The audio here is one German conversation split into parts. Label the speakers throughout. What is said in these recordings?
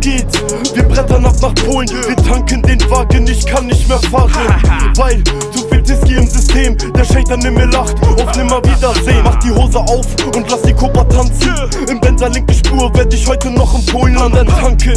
Speaker 1: geht's. Wir brettern ab nach Polen, wir tanken den Wagen, ich kann nicht mehr fahren. Weil zu viel Whisky im System, der Shaitan in mir lacht. Auf nimmer Wiedersehen. Mach die Hose auf und lass die Kopa tanzen. Im Benzer linke Spur werd ich heute noch in Polen an der Tanke.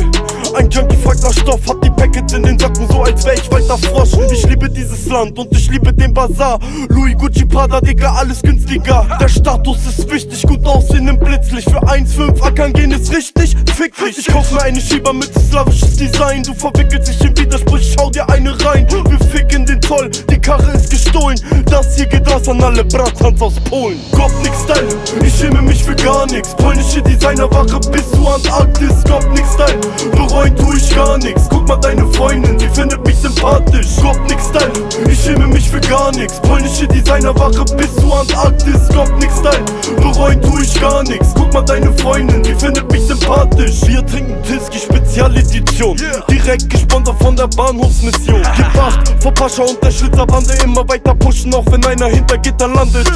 Speaker 1: Ein Junkie fragt nach Stoff, hab die Packets in den Socken, so als wär ich weiter Frosch. Ich liebe dieses Land und ich liebe den Bazar. Louis Gucci Prada, Digga, alles günstiger. Der Status ist wichtig, gut aussehen im Blitzlicht. Für 1,5 ackern gehen ist richtig, fick dich. Ich kauf mir eine Schieber mit slawisches Design. Du verwickelst dich in Widerspruch, schau dir eine rein. Wir ficken den Zoll, die Karre ist gestohlen. Das hier geht raus an alle Bratans aus Polen. Gopnik Style, ich schäme mich für gar nix. Polnische Designerwache bis zu Antarktis. Gopnik Style, bereuen tu ich gar nix. Guck mal deine Freundin, die findet mich sympathisch. Gopnik Style, ich schäme mich für gar nix. Polnische Designerwache bis zu Antarktis. Gopnik Style, bereuen tu ich gar nix. Guck mal deine Freundin, die findet mich sympathisch. Wir trinken Tiski Spezialedition. Direkt gesponsert von der Bahnhofsmission. Gebracht vor Pascha und der Schlitzerbande immer weiter pushen, auch wenn einer hinter Gitter landet.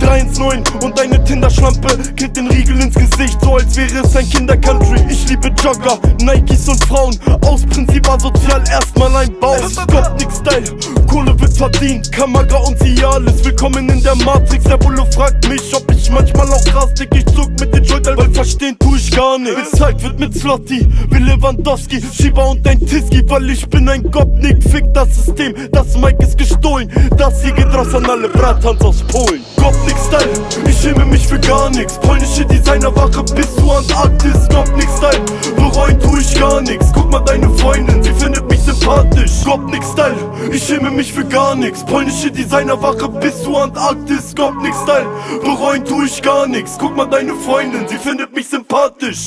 Speaker 1: 319 und deine Tinder-Schlampe killt den Riegel ins Gesicht, so als wäre es ein Kinder-Country. Ich liebe Jogger, Nikes und Frauen. Aus Prinzip asozial erstmal ein Bau. Es ist Gopnik-Style, Kohle wird verdient. Kamera und Cialis, willkommen in der Matrix. Der Bulle fragt mich, ob ich manchmal auch rastig. Ich zuck mit den Schultern, weil verstehen tu ich gar nicht. Bezahlt wird mit Slotty, wie Lewandowski, Schieber und ein Tiski, weil ich bin ein Gopnik. Fick das System, das Mic ist gestohlen. Das hier geht raus an alle Bratans aus Polen. Gopnik-Style, ich schäme mich für gar nix. Polnische Designerwache bis zu Antarktis. Gopnik-Style, bereuen tu ich gar nix. Guck mal deine Freundin, sie findet sympathisch. Gopnik-Style, ich schäme mich für gar nix. Polnische Designerwache bis zu Antarktis. Gopnik-Style, bereuen tu ich gar nix. Guck mal deine Freundin, sie findet mich sympathisch.